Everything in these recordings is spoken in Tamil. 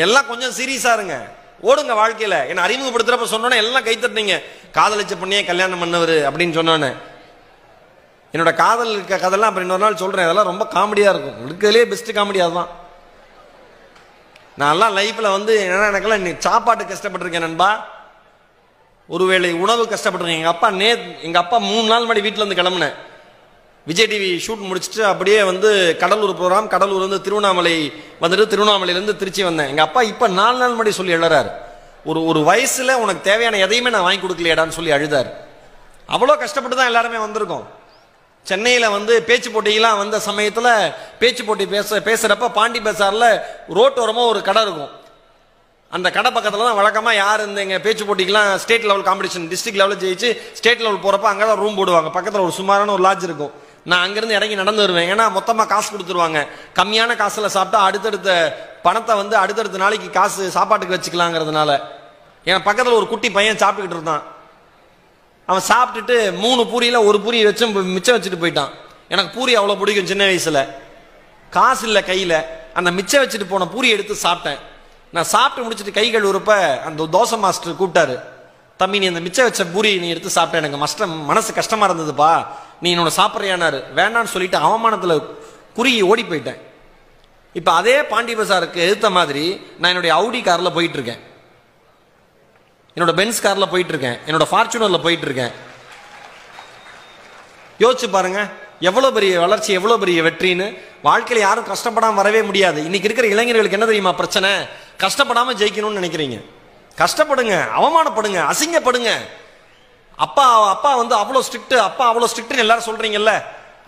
எல்லாம் கொஞ்சம் சீரியஸா இருங்க. ஓடுங்க வாழ்க்கையில. என்ன அறிமுகப்படுத்துறப்ப சொன்னோன்னே எல்லாம் கை தட்டினீங்க. காதலிச்ச பொண்ணியே கல்யாணம் பண்ணவர் அப்படின்னு சொன்னோன்னே என்னோட காதல் இருக்க கதெல்லாம் அப்புறம் இன்னொரு நாள் சொல்றேன். அதெல்லாம் ரொம்ப காமெடியா இருக்கும். இருக்கிறதுலே பெஸ்ட் காமெடி அதுதான். நான்லாம் லைஃப்ல வந்து என்ன எனக்கெல்லாம் இன்னைக்கு சாப்பாட்டு கஷ்டப்பட்டிருக்கேன் நண்பா. ஒருவேளை உணவு கஷ்டப்பட்டிருக்கேன். எங்க அப்பா நே எங்க அப்பா மூணு நாள் முன்னாடி வீட்டுல இருந்து கிளம்புனேன். விஜய் டிவி ஷூட் முடிச்சுட்டு அப்படியே வந்து கடலூர் ப்ரோக்ராம் கடலூர் வந்து திருவண்ணாமலை வந்துட்டு திருவண்ணாமலையிலேருந்து திருச்சி வந்தேன். எங்கள் அப்பா இப்போ நாலு நாள் முன்னாடி சொல்லி எழுறாரு ஒரு ஒரு வயசில் உனக்கு தேவையான எதையுமே நான் வாங்கி கொடுக்கலையடான்னு சொல்லி அழுதார். அவ்வளோ கஷ்டப்பட்டு தான் எல்லாருமே வந்திருக்கோம். சென்னையில் வந்து பேச்சு போட்டியெல்லாம் வந்த சமயத்தில் பேச்சு போட்டி பேச பேசுகிறப்ப பாண்டி பசாரில் ரோட்டோரமாக ஒரு கடை இருக்கும். அந்த கடை பக்கத்தில் தான் வழக்கமாக யார் இந்த எங்கள் பேச்சு போட்டிக்கெலாம் ஸ்டேட் லெவல் காம்படிஷன் டிஸ்ட்ரிக்ட் லெவலில் ஜெயிச்சு ஸ்டேட் லெவல் போகிறப்ப அங்கே தான் ரூம் போடுவாங்க. பக்கத்தில் ஒரு சுமாரான ஒரு லாட்ஜ் இருக்கும். நான் அங்கிருந்து இறங்கி நடந்து வருவேன். ஏன்னா மொத்தமாக காசு கொடுத்துருவாங்க. கம்மியான காசில் சாப்பிட்டா அடுத்தடுத்த பணத்தை வந்து அடுத்தடுத்த நாளைக்கு காசு சாப்பாட்டுக்கு வச்சுக்கலாங்கிறதுனால. என் பக்கத்தில் ஒரு குட்டி பையன் சாப்பிட்டுக்கிட்டு இருந்தான். அவன் சாப்பிட்டுட்டு மூணு பூரியில் ஒரு பூரி வச்சு மிச்சம் வச்சுட்டு போயிட்டான். எனக்கு பூரி அவ்வளோ பிடிக்கும் சின்ன வயசில். காசு இல்லை கையில். அந்த மிச்சம் வச்சுட்டு போன பூரி எடுத்து சாப்பிட்டேன். நான் சாப்பிட்டு முடிச்சிட்டு கை கழுவுறப்ப அந்த தோசை மாஸ்டர் கூப்பிட்டாரு. தம்பி நீ அந்த மிச்சம் வச்ச பூரி நீ எடுத்து சாப்பிட்ட எனக்கு மஷ்டம் மனசு கஷ்டமா இருந்ததுப்பா. நீ என்னோட சாப்பிட்றியானாரு. வேண்டான்னு சொல்லிட்டு அவமானத்தில் குறுகி ஓடி போயிட்டேன். இப்போ அதே பாண்டி பசாருக்கு எதிர்த்த மாதிரி நான் என்னுடைய அவுடி காரில் போயிட்டு இருக்கேன் என்னோட பென்ஸ் காரில் போயிட்டு இருக்கேன் என்னோட ஃபார்ச்சுனரில் போயிட்டு இருக்கேன் யோசிச்சு பாருங்க. எவ்வளோ பெரிய வளர்ச்சி எவ்வளோ பெரிய வெற்றின்னு. வாழ்க்கையில் யாரும் கஷ்டப்படாமல் வரவே முடியாது. இன்னைக்கு இருக்கிற இளைஞர்களுக்கு என்ன தெரியுமா பிரச்சனை? கஷ்டப்படாமல் ஜெயிக்கணும்னு நினைக்கிறீங்க. கஷ்டப்படுங்க அவமானப்படுங்க அசிங்கப்படுங்க. அப்பா அப்பா வந்து அவ்வளோ ஸ்ட்ரிக்ட் அப்பா அவ்வளோ ஸ்ட்ரிக்ட்னு எல்லாரும் சொல்றீங்கல்ல.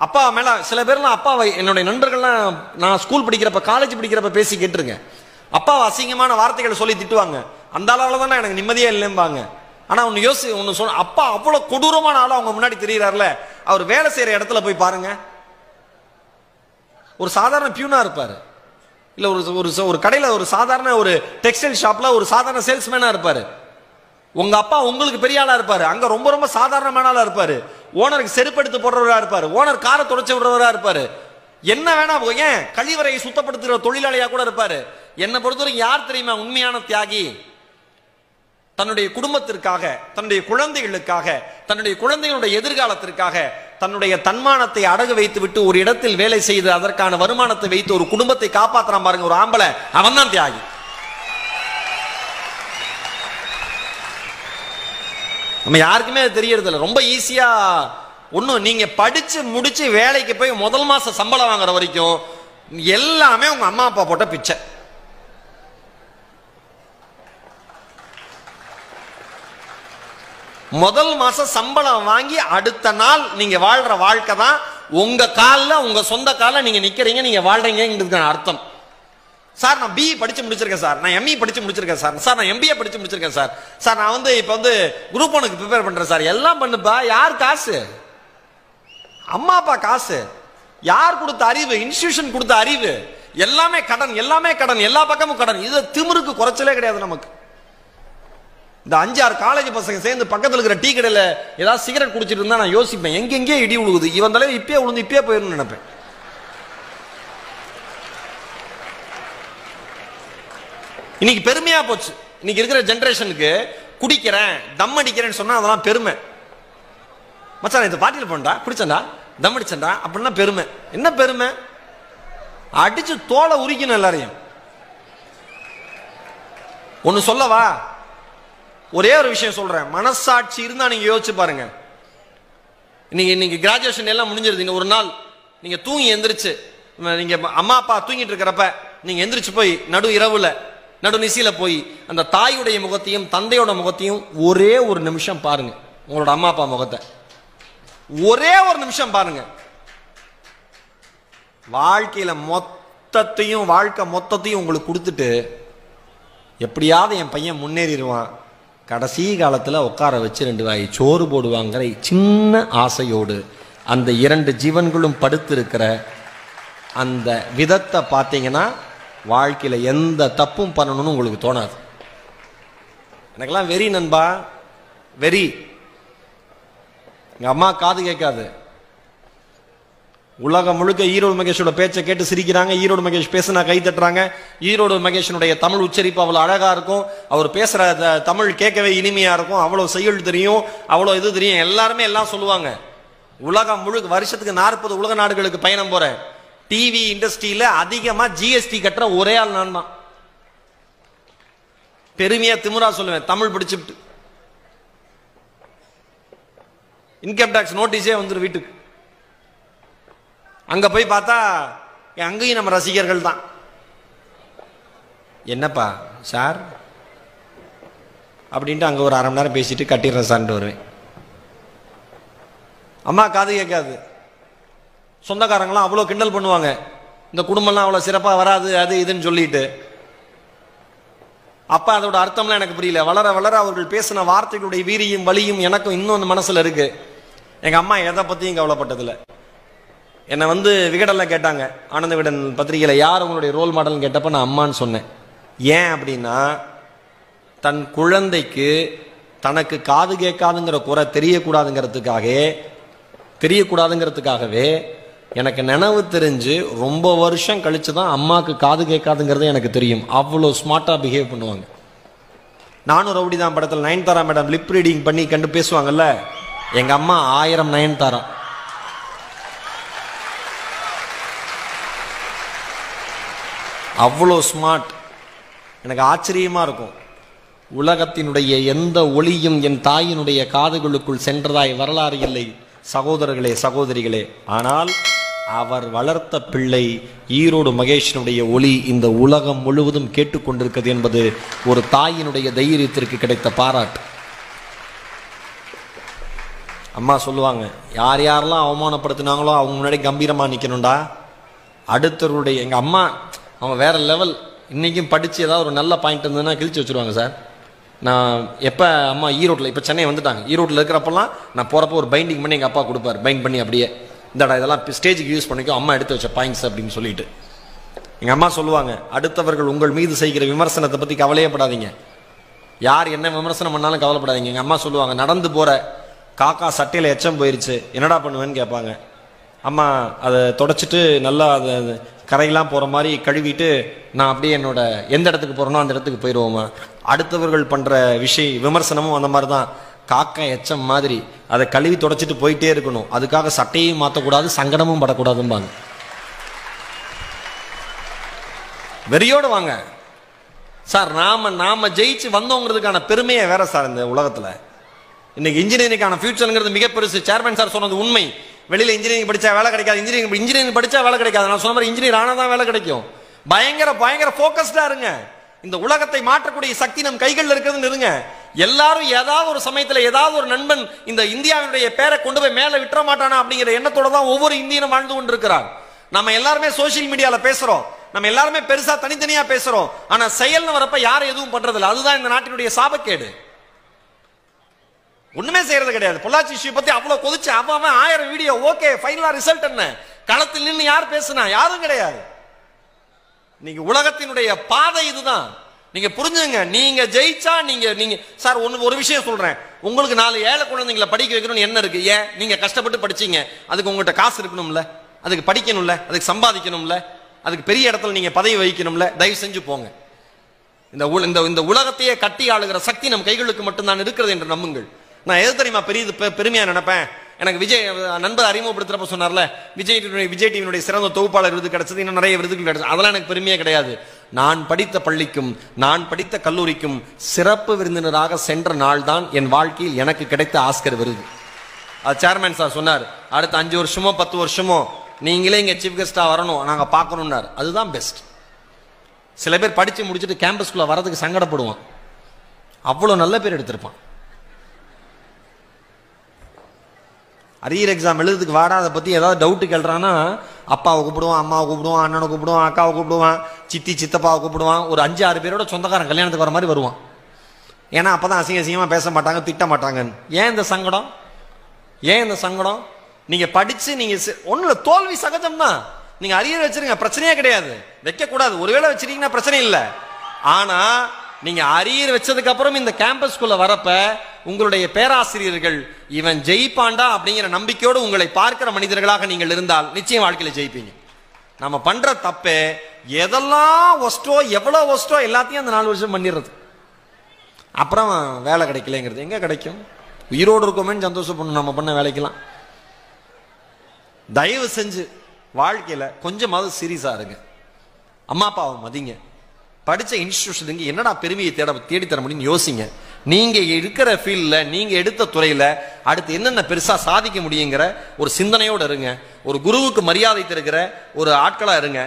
அப்பா மேல சில பேர்லாம் அப்பாவை என்னுடைய நண்பர்கள்லாம் நான் ஸ்கூல் படிக்கிறப்ப காலேஜ் படிக்கிறப்ப பேசி கேட்டுருங்க. அப்பாவை அசிங்கமான வார்த்தைகளை சொல்லி திட்டுவாங்க. அந்த அளவில் தானே எனக்கு நிம்மதியே இல்லைம்பாங்க. ஆனால் ஒன்று யோசி ஒன்று சொன்ன அப்பா அவ்வளோ கொடூரமான ஆளும் அவங்க முன்னாடி தெரிகிறார்ல அவர் வேலை செய்கிற இடத்துல போய் பாருங்க. ஒரு சாதாரண பியூனாக இருப்பார். இல்ல ஒரு ஒரு ஒரு கடையில ஒரு சாதாரண ஒரு டெக்ஸ்டைல் ஷாப்ல ஒரு சாதாரண சேல்ஸ்மேனா இருப்பாரு. உங்க அப்பா உங்களுக்கு பெரிய ஆளா இருப்பாரு. அங்க ரொம்ப ரொம்ப சாதாரணமான ஆளா இருப்பாரு. ஓனருக்கு செருப்படுத்து போடுறவரா இருப்பாரு. ஓனர் காரை துடைச்சு விடுறவரா இருப்பாரு. என்ன வேணா ஏன் கழிவறையை சுத்தப்படுத்துகிற தொழிலாளியா கூட இருப்பாரு. என்னை பொறுத்தவரைக்கும் யார் தெரியுமா உண்மையான தியாகி? தன்னுடைய குடும்பத்திற்காக தன்னுடைய குழந்தைகளுக்காக தன்னுடைய குழந்தைகளுடைய எதிர்காலத்திற்காக தன்னுடைய தன்மானத்தை அடகு வைத்து விட்டு ஒரு இடத்தில் வேலை செய்து அதற்கான வருமானத்தை வைத்து ஒரு குடும்பத்தை காப்பாத்துறான் பாருங்க ஒரு ஆம்பளை. அவன் தான் தியாகி. நம்ம யாருக்குமே அது தெரியறதில்ல. ரொம்ப ஈஸியா ஒன்றும் நீங்க படிச்சு முடிச்சு வேலைக்கு போய் முதல் மாச சம்பளம் வாங்குற வரைக்கும் எல்லாமே உங்க அம்மா அப்பா போட்ட பிச்சை. முதல் மாசம் சம்பளம் வாங்கி அடுத்த நாள் நீங்க வாழ்ற வாழ்க்கை தான் உங்க காலில் உங்க சொந்த காலில் நீங்க நிக்கிறீங்க நீங்க வாழ்றீங்கிறதுக்கான அர்த்தம். சார் நான் பிஇ படிச்சு முடிச்சிருக்கேன் சார். நான் எம்இ படிச்சு முடிச்சிருக்கேன் சார். சார் நான் எம்பிஏ படிச்சு முடிச்சிருக்கேன் சார். சார் நான் வந்து இப்போ வந்து குரூப் ஒனுக்கு ப்ரிப்பேர் பண்றேன் சார். எல்லாம் பண்ணுப்பா. யார் காசு? அம்மா அப்பா காசு. யார் கொடுத்த அறிவு? இன்ஸ்டிடியூஷன் கொடுத்த அறிவு. எல்லாமே கடன் எல்லாமே கடன். எல்லா பக்கமும் கடன். இது திமிருக்கு குறைச்சலே கிடையாது நமக்கு. இந்த அஞ்சாறு காலேஜ் பசங்க சேர்ந்து பக்கத்தில் இருக்கிற டீ கடையில் ஏதாவது சிகரெட் குடிச்சிட்டு இருந்தா நான் யோசிப்பேன். எங்கெங்கே இடி உழுகுது இவன் தலைவர் இப்பயே உழுந்து இப்பயே போயிடணும்னு நினைப்பேன். இன்னைக்கு பெருமையா போச்சு. இன்னைக்கு இருக்கிற ஜென்ரேஷனுக்கு குடிக்கிறேன் தம் அடிக்கிறேன்னு சொன்னா அதெல்லாம் பெருமை. மச்சான் இந்த பாட்டியில் போண்டா? குடிச்சண்டா தம் அடிச்சண்டா அப்படின்னா பெருமை. என்ன பெருமை? அடிச்சு தோலை உரிக்கணும் எல்லாரையும். ஒன்று சொல்லவா? ஒரே ஒரு விஷயம் சொல்றேன். மனசாட்சி இருந்தா நீங்க யோசிச்சு பாருங்க. நீங்க இன்னைக்கு கிராஜுவேஷன் எல்லாம் முடிஞ்சிருந்தீங்க ஒரு நாள் நீங்க தூங்கி எந்திரிச்சு நீங்க அம்மா அப்பா தூங்கிட்டு இருக்கிறப்ப நீங்க எந்திரிச்சு போய் நடு இரவுல நடு நிசையில போய் அந்த தாயுடைய முகத்தையும் தந்தையோட முகத்தையும் ஒரே ஒரு நிமிஷம் பாருங்க. உங்களோட அம்மா அப்பா முகத்தை. ஒரே ஒரு நிமிஷம் பாருங்க. வாழ்க்கையில மொத்தத்தையும் வாழ்க்கை மொத்தத்தையும் உங்களுக்கு கொடுத்துட்டு எப்படியாவது என் பையன் முன்னேறிடுவான். கடைசி காலத்தில் உட்கார வச்சு ரெண்டு வாய் சோறு போடுவாங்கிற சின்ன ஆசையோடு அந்த இரண்டு ஜீவன்களும் படுத்திருக்கிற அந்த விதத்தை பார்த்தீங்கன்னா வாழ்க்கையில் எந்த தப்பும் பண்ணணும்னு உங்களுக்கு தோணாது. எனக்கெல்லாம் வெறி நண்பா வெறி. எங்கள் அம்மா காது கேட்காது. உலகம் முழுக்க ஈரோடு மகேஷோட பேச்சை கேட்டு சிரிக்கிறாங்க. ஈரோடு மகேஷ் பேசுனா கை தட்டுறாங்க. ஈரோடு மகேஷனுடைய தமிழ் உச்சரிப்பு அவ்வளோ அழகா இருக்கும். அவர் பேசுற தமிழ் கேட்கவே இனிமையா இருக்கும். அவ்வளோ செய்யுள் தெரியும். அவ்வளோ இது தெரியும். எல்லாருமே எல்லாம் சொல்லுவாங்க. உலகம் முழுக்க வருஷத்துக்கு நாற்பது உலக நாடுகளுக்கு பயணம் போறேன். டிவி இண்டஸ்ட்ரியில அதிகமா ஜிஎஸ்டி கட்டுற ஒரே ஆள் நான் தான். பெருமையா திமுறா சொல்லுவேன். தமிழ் படிச்சுட்டு. இன்கம் டாக்ஸ் நோட்டீஸே வந்துடும் வீட்டுக்கு. அங்கே போய் பார்த்தா அங்கேயும் நம்ம ரசிகர்கள் தான். என்னப்பா சார்? அப்படின்ட்டு அங்கே ஒரு அரை மணி நேரம் பேசிட்டு கட்டிடுறேன் சார்ன்ட்டு வருவேன். அம்மா காது கேட்காது. சொந்தக்காரங்களாம் அவ்வளோ கிண்டல் பண்ணுவாங்க. இந்த குடும்பம்லாம் அவ்வளோ சிறப்பாக வராது அது இதுன்னு சொல்லிட்டு. அப்பா அதோட அர்த்தம்லாம் எனக்கு புரியல. வளர வளர அவர்கள் பேசின வார்த்தைகளுடைய வீரியும் வலியும் எனக்கும் இன்னும் அந்த மனசில் இருக்குது எங்கள் அம்மா எதை பற்றியும் கவலைப்பட்டதில்லை. என்னை வந்து விகடனில் கேட்டாங்க ஆனந்த விகடன் பத்திரிகையில் யார் உங்களுடைய ரோல் மாடல்னு கேட்டப்ப நான் அம்மான்னு சொன்னேன். ஏன் அப்படின்னா தன் குழந்தைக்கு தனக்கு காது கேட்காதுங்கிற குறை தெரியக்கூடாதுங்கிறதுக்காக தெரியக்கூடாதுங்கிறதுக்காகவே எனக்கு நினைவு தெரிஞ்சு ரொம்ப வருஷம் கழிச்சு தான் அம்மாவுக்கு காது கேட்காதுங்கிறது எனக்கு தெரியும். அவ்வளோ ஸ்மார்ட்டாக பிஹேவ் பண்ணுவாங்க. நானும் ரவுடி தான் படத்தில் நயன்தாரா மேடம் லிப் ரீடிங் பண்ணி கண்டு பேசுவாங்கல்ல எங்கள் அம்மா ஆயிரம் நயன்தாரா. அவ்வளோ ஸ்மார்ட் எனக்கு ஆச்சரியமாக இருக்கும். உலகத்தினுடைய எந்த ஒளியும் என் தாயினுடைய காதுகளுக்குள் சென்றதாய் வரலாறு இல்லை. சகோதரர்களே சகோதரிகளே ஆனால் அவர் வளர்த்த பிள்ளை ஈரோடு மகேஷனுடைய ஒளி இந்த உலகம் முழுவதும் கேட்டுக்கொண்டிருக்கிறது என்பது ஒரு தாயினுடைய தைரியத்திற்கு கிடைத்த பாராட்டு. அம்மா சொல்லுவாங்க யார் யாரெல்லாம் அவமானப்படுத்தினாங்களோ அவங்க முன்னாடி கம்பீரமாக நிற்கணும்டா அடுத்தவருடைய எங்கள் அம்மா அவன் வேறு லெவல் இன்றைக்கும் படித்து ஏதாவது ஒரு நல்ல பாயிண்ட் இருந்ததுன்னா கிழிச்சு வச்சுருவாங்க சார். நான் எப்போ அம்மா ஈரோட்டில் இப்போ சென்னை வந்துட்டாங்க. ஈரோட்டில் இருக்கிறப்பெல்லாம் நான் போகிறப்ப ஒரு பைண்டிங் பண்ணி எங்கள் அப்பா கொடுப்பார். பைண்ட் பண்ணி அப்படியே. இந்தடா இதெல்லாம் ஸ்டேஜுக்கு யூஸ் பண்ணிக்கோ அம்மா எடுத்து வச்ச பாயிண்ட்ஸ் அப்படின்னு சொல்லிட்டு. எங்கள் அம்மா சொல்லுவாங்க அடுத்தவர்கள் உங்கள் மீது செய்கிற விமர்சனத்தை பற்றி கவலையப்படாதீங்க யார் என்ன விமர்சனம் பண்ணாலும் கவலைப்படாதீங்க. எங்கள் அம்மா சொல்லுவாங்க நடந்து போகிற காக்கா சட்டையில் எச்சம் போயிருச்சு. என்னடா பண்ணுவேன்னு கேட்பாங்க. அம்மா அதை தொடச்சிட்டு நல்லா அதை அது கரையெல்லாம் போகிற மாதிரி கழுவிட்டு நான் அப்படியே என்னோட எந்த இடத்துக்கு போகிறேனோ அந்த இடத்துக்கு போயிடுவோமா அடுத்தவர்கள் பண்ணுற விஷய விமர்சனமும் அந்த மாதிரி தான் காக்கா எச்சம் மாதிரி. அதை கழுவி தொடச்சிட்டு போயிட்டே இருக்கணும். அதுக்காக சட்டையும் மாற்றக்கூடாது சங்கடமும் படக்கூடாதும்பாங்க. வெறியோடு வாங்க. சார் நாம நாம ஜெயிச்சு வந்தோங்கிறதுக்கான பெருமையே வேற சார் இந்த உலகத்தில். இன்னைக்கு இன்ஜினியரிங்கான ஃபியூச்சருங்கிறது மிக பெருசு சேர்மன் சார் சொன்னது உண்மை. வெளியில இன்ஜினியரிங் படித்தா வேலை கிடைக்காது. இன்ஜினியரிங் இன்ஜினியரிங் படித்தா வேலை கிடைக்காது. நான் சொன்ன மாதிரி இன்ஜினியர் ஆனால் தான் வேலை கிடைக்கும். பயங்கர பயங்கர ஃபோக்கஸ்டாக இருங்க. இந்த உலகத்தை மாற்றக்கூடிய சக்தி நம் கைகளில் இருக்குதுன்னு இருங்க. எல்லாரும் ஏதாவது ஒரு சமயத்தில் ஏதாவது ஒரு நண்பன் இந்த இந்தியாவினுடைய பேரை கொண்டு போய் மேலே விட்டுற மாட்டானா அப்படிங்கிற எண்ணத்தோட தான் ஒவ்வொரு இந்தியனும் வாழ்ந்து கொண்டிருக்கிறார். நம்ம எல்லாருமே சோஷியல் மீடியாவில் பேசுகிறோம் நம்ம எல்லாருமே பெருசாக தனித்தனியாக பேசுகிறோம் ஆனால் செயல்னு வரப்ப யாரும் எதுவும் பண்ணுறதில்ல அதுதான் இந்த நாட்டினுடைய சாபக்கேடு. ஒண்ணுமே செய்யறது கிடையாது. பொள்ளாச்சி இஷ்யூ பத்தி அவ்வளவு கொதிச்சு அவன் ஆயிரம் வீடியோ ஓகே ஃபைனலா ரிசல்ட் என்ன? களத்தில் நின்று யார் பேசுனா? யாரும் கிடையாது. நீங்க உலகத்தினுடைய பாதை இதுதான். நீங்க புரிஞ்சுங்க நீங்க ஜெயிச்சா நீங்க நீங்க சார் ஒன்னு ஒரு விஷயம் சொல்றேன். உங்களுக்கு நாலு ஏழை குழந்தைங்களை படிக்க வைக்கணும்னு என்ன இருக்கு? ஏன்? நீங்க கஷ்டப்பட்டு படிச்சீங்க. அதுக்கு உங்ககிட்ட காசு இருக்கணும்ல? அதுக்கு படிக்கணும்ல? அதுக்கு சம்பாதிக்கணும்ல? அதுக்கு பெரிய இடத்துல நீங்க பதவி வகிக்கணும்ல? தயவு செஞ்சு போங்க. இந்த இந்த இந்த உலகத்தையே கட்டி ஆளுகிற சக்தி நம் கைகளுக்கு மட்டும்தான் இருக்கிறது என்று நம்புங்கள். நான் எது தெரியுமா பெரிய பெருமையா நினைப்பேன்? எனக்கு விஜய் நண்பர் அறிமுகப்படுத்துறப்ப சொன்னார்ல விஜய் டிவி- விஜய் டிவியினுடைய சிறந்த தொகுப்பாளர் விருது கிடைச்சது இன்னும் நிறைய விருதுகள் கிடைச்சது. அதெல்லாம் எனக்கு பெருமையே கிடையாது. நான் படித்த பள்ளிக்கும் நான் படித்த கல்லூரிக்கும் சிறப்பு விருந்தினராக சென்ற நாள் தான் என் வாழ்க்கையில் எனக்கு கிடைத்த ஆஸ்கர் விருது. அது சேர்மேன் சார் சொன்னார் அடுத்த அஞ்சு வருஷமோ பத்து வருஷமோ நீங்களே இங்கே சீஃப் கெஸ்டாக வரணும் நாங்கள் பார்க்கணுன்னார் அதுதான் பெஸ்ட் சில பேர் படித்து முடிச்சுட்டு கேம்பஸ்குள்ளே வரதுக்கு சங்கடப்படுவான். அவ்வளோ நல்ல பேர் எடுத்திருப்பான். அரியர் எக்ஸாம் எழுதுறதுக்கு வாடா அதை பற்றி ஏதாவது டவுட்டு கேள்றான்னா அப்பாவை கூப்பிடுவான் அம்மாவை கூப்பிடுவான் அண்ணனை கூப்பிடுவான் அக்காவை கூப்பிடுவான் சித்தி சித்தப்பாவை கூப்பிடுவான். ஒரு அஞ்சு ஆறு பேரோட சொந்தக்காரன் கல்யாணத்துக்கு வர மாதிரி வருவான். ஏன்னா அப்போ தான் அசிங்க அசிங்கமாக பேச மாட்டாங்க திட்ட மாட்டாங்கன்னு. ஏன் இந்த சங்கடம்? ஏன் இந்த சங்கடம்? நீங்கள் படித்து நீங்கள் ஒன்றும் தோல்வி சகஜம்தான். தான் அரியர் வச்சிருங்க பிரச்சனையே கிடையாது. வைக்கக்கூடாது. ஒருவேளை வச்சுருக்கீங்கன்னா பிரச்சனை இல்லை. ஆனால் நீங்க அரியர் வச்சதுக்கு அப்புறம் இந்த கேம்பஸ்குள்ள வரப்ப உங்களுடைய பேராசிரியர்கள் இவன் ஜெயிப்பாண்டா அப்படிங்கிற நம்பிக்கையோடு உங்களை பார்க்கிற மனிதர்களாக நீங்கள் இருந்தால் நிச்சயம் வாழ்க்கையில ஜெயிப்பீங்க. நம்ம பண்ற தப்பே எதெல்லாம் ஒஸ்டோ எவ்வளோ ஒஸ்டோ எல்லாத்தையும் அந்த நாலு வருஷம் பண்ணிடுறது. அப்புறம் வேலை கிடைக்கலங்கிறது எங்க கிடைக்கும்? உயிரோடு இருக்கோமேன்னு சந்தோஷப்படணும் நம்ம பண்ண வேலைக்கெல்லாம். தயவு செஞ்சு வாழ்க்கையில கொஞ்சமாவது சீரியஸா இருங்க. அம்மா அப்பாவை மதிங்க. படித்த இன்ஸ்டியூஷனுக்கு என்னடா பெருமையை தேட தேடித்தர முடியும்னு யோசிங்க. நீங்கள் இருக்கிற ஃபீல்டில் நீங்கள் எடுத்த துறையில் அடுத்து என்னென்ன பெருசாக சாதிக்க முடியுங்கிற ஒரு சிந்தனையோடு இருங்க. ஒரு குருவுக்கு மரியாதை தருகிற ஒரு ஆட்களாக இருங்க.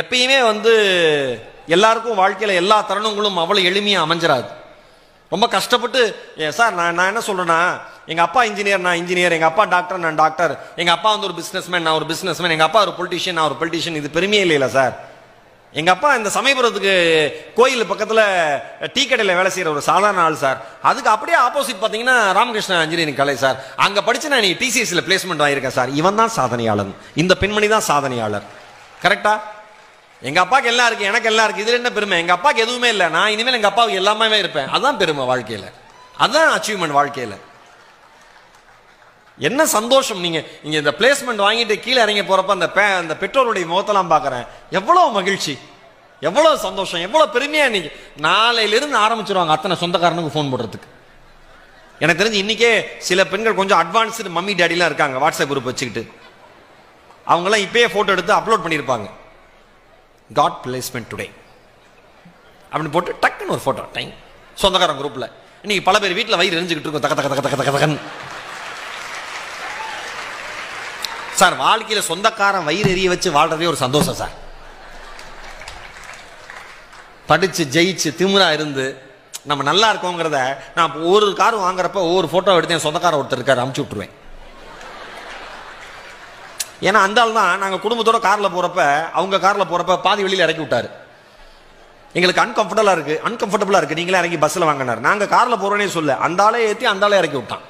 எப்பயுமே வந்து எல்லாருக்கும் வாழ்க்கையில் எல்லா தருணங்களும் அவ்வளோ எளிமையாக அமைஞ்சிடாது ரொம்ப கஷ்டப்பட்டு ஏன் சார் நான் நான் என்ன சொல்கிறேன்னா எங்கள் அப்பா இன்ஜினியர் நான் இன்ஜினியர் எங்கள் அப்பா டாக்டர் நான் டாக்டர் எங்கள் அப்பா வந்து ஒரு பிஸ்னஸ்மேன் நான் ஒரு பிஸ்னஸ்மேன் எங்கள் அப்பா ஒரு பொலிட்டிஷியன் நான் ஒரு பொலிட்டிஷியன் இது பெருமையே இல்லையில சார். எங்க அப்பா இந்த சமயபுரத்துக்கு கோயில் பக்கத்துல டீ கடையில வேலை செய்யற ஒரு சாதாரண ஆள் சார். அதுக்கு அப்படியே ஆப்போசிட் பாத்தீங்கன்னா ராமகிருஷ்ண இன்ஜினியரிங் காலேஜ் சார். அங்க படிச்சு நான் டிசிஎஸ்ல பிளேஸ்மெண்ட் ஆயிருக்கேன் சார். இவன் தான் சாதனையாளன். இந்த பெண்மணி தான் சாதனையாளர். கரெக்டா எங்க அப்பாக்கு எல்லாம் இருக்கு எனக்கு எல்லாம் இருக்கு. இதுல என்ன பெருமை? எங்க அப்பாக்கு எதுவுமே இல்லை. நான் இனிமேல் எங்க அப்பாவுக்கு எல்லாமே இருப்பேன். அதான் பெருமை வாழ்க்கையில. அதான் அச்சீவ்மெண்ட் வாழ்க்கையில. என்ன சந்தோஷம் நீங்க? இங்க இந்த பிளேஸ்மெண்ட் வாங்கிட்டு கீழே இறங்கி போறப்ப அந்த பே- அந்த பெற்றோருடைய முகத்தெல்லாம் பாக்குறேன் எவ்வளவு மகிழ்ச்சி. எவ்வளவு சந்தோஷம். எவ்வளவு பெருமையா இன்னைக்கு நாளையில இருந்து ஆரம்பிச்சிருவாங்க அத்தனை சொந்தக்காரனுக்கு ஃபோன் போடுறதுக்கு. எனக்கு தெரிஞ்சு இன்னைக்கே சில பெண்கள் கொஞ்சம் அட்வான்ஸ்டு மம்மி டேடிலாம் இருக்காங்க வாட்ஸ்அப் குரூப் வச்சுக்கிட்டு. அவங்களாம் இப்பயே போட்டோ எடுத்து அப்லோட் பண்ணியிருப்பாங்க. காட் பிளேஸ்மெண்ட் டுடே அப்படின்னு போட்டு டக்குன்னு ஒரு போட்டோ டைம். சொந்தக்காரன் குரூப்ல இன்னைக்கு பல பேர் வீட்டில் வயிறு எரிஞ்சுக்கிட்டு இருக்கும். தக்க தக்க தக்க தக்க தக்கன்னு. சார் வாழ்க்கையில் சொந்தக்காரன் வயிறு எரிய வச்சு வாழ்றதே ஒரு சந்தோஷம் சார். படிச்சு ஜெயிச்சு திமுறா இருந்து நம்ம நல்லா இருக்கோங்கிறத நான் ஒரு கார் வாங்குறப்ப ஒவ்வொரு போட்டோ எடுத்து என் சொந்தக்காரன் ஒருத்தர் இருக்காரு அமுச்சு விட்டுருவேன். ஏன்னா அந்த ஆள் தான் நாங்கள் குடும்பத்தோட காரில் போகிறப்ப அவங்க காரில் போகிறப்ப பாதி வெளியில் இறக்கி விட்டாரு. எங்களுக்கு அன்கம்ஃபர்டபுளாக இருக்குது அன்கம்ஃபர்டபுளாக இருக்குது நீங்களே இறங்கி பஸ்ஸில் வாங்கினார். நாங்கள் காரில் போகிறோன்னே சொல்ல அந்த ஆளே ஏற்றி அந்த ஆளே இறக்கி விட்டான்.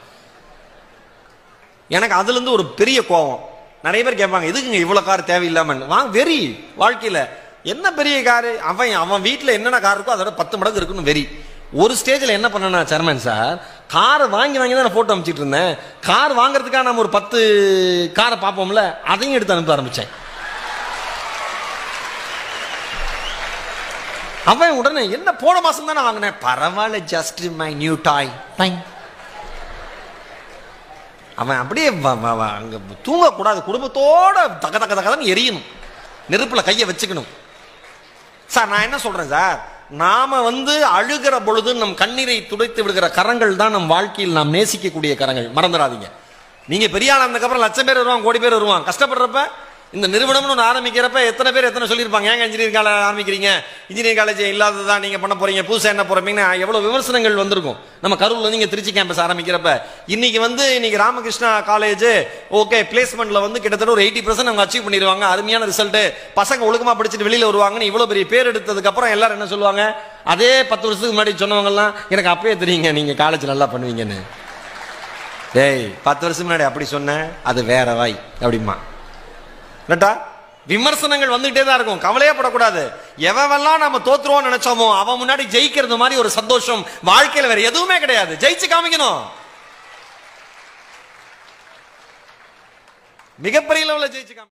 எனக்கு அதுலேருந்து ஒரு பெரிய கோபம் நிறைய பேர் கேட்பாங்க எதுக்குங்க இவ்வளோ கார் தேவையில்லாமல் வாங்க வெறி வாழ்க்கையில். என்ன பெரிய காரு அவன் அவன் வீட்டில் என்னென்ன கார் இருக்கோ அதோட பத்து மடங்கு இருக்குன்னு வெறி. ஒரு ஸ்டேஜில் என்ன பண்ணனா சேர்மன் சார் காரை வாங்கி வாங்கி தான் நான் போட்டோ அமைச்சிட்டு இருந்தேன். கார் வாங்குறதுக்காக நம்ம ஒரு பத்து காரை பார்ப்போம்ல அதையும் எடுத்து அனுப்ப ஆரம்பிச்சேன். அவன் உடனே என்ன போன மாசம் தானே வாங்கினேன்? பரவாயில்ல just my new toy time அவன் அப்படியே அங்கே தூங்கக்கூடாது. குடும்பத்தோட தக்க தக்க தக்கதான் எரியணும். நெருப்பில் கையை வச்சுக்கணும். சார் நான் என்ன சொல்கிறேன் சார்? நாம் வந்து அழுகிற பொழுது நம் கண்ணீரை துடைத்து விடுகிற கரங்கள் தான் நம் வாழ்க்கையில் நாம் நேசிக்கக்கூடிய கரங்கள். மறந்துடாதீங்க. நீங்கள் பெரிய ஆள் அந்தக்கப்புறம் லட்சம் பேர் வருவாங்க கோடி பேர் வருவாங்க. கஷ்டப்படுறப்ப இந்த நிறுவனம்னு ஒன்று ஆரம்பிக்கிறப்ப எத்தனை பேர் எத்தனை சொல்லியிருப்பாங்க? ஏங்க இன்ஜினியரிங் காலேஜ் ஆரம்பிக்கிறீங்க? இன்ஜினியரிங் காலேஜ் இல்லாததான் நீங்கள் பண்ண போறீங்க? புதுசாக என்ன போகிறீங்கன்னா எவ்வளோ விமர்சனங்கள் வந்திருக்கும். நம்ம கரூரில் வந்து நீங்கள் திருச்சி கேம்பஸ் ஆரம்பிக்கிறப்ப இன்றைக்கி வந்து இன்றைக்கி ராமகிருஷ்ணா காலேஜ் ஓகே பிளேஸ்மெண்ட்டில் வந்து கிட்டத்தட்ட ஒரு எயிட்டி பர்சன்ட் அவங்க அச்சீவ் பண்ணிடுவாங்க. அருமையான ரிசல்ட்டு பசங்க ஒழுக்கமாக படிச்சுட்டு வெளியில் வருவாங்கன்னு இவ்வளோ பெரிய பேர் எடுத்ததுக்கப்புறம் எல்லாரும் என்ன சொல்லுவாங்க? அதே பத்து வருஷத்துக்கு முன்னாடி சொன்னவங்கலாம் எனக்கு அப்பயே தெரியுங்க நீங்கள் காலேஜ் நல்லா பண்ணுவீங்கன்னு. டேய் பத்து வருஷம் முன்னாடி அப்படி சொன்னேன் அது வேற வாய் அப்படிமா இல்லட்டா விமர்சனங்கள் வந்துகிட்டே தான் இருக்கும். கவலையே படக்கூடாது. எவெல்லாம் நம்ம தோத்துருவோம் நினைச்சோமோ அவன் முன்னாடி ஜெயிக்கிறது மாதிரி ஒரு சந்தோஷம் வாழ்க்கையில வேற எதுவுமே கிடையாது. ஜெயிச்சு காமிக்கணும். மிகப்பெரிய லெவலில் ஜெயிச்சு காமி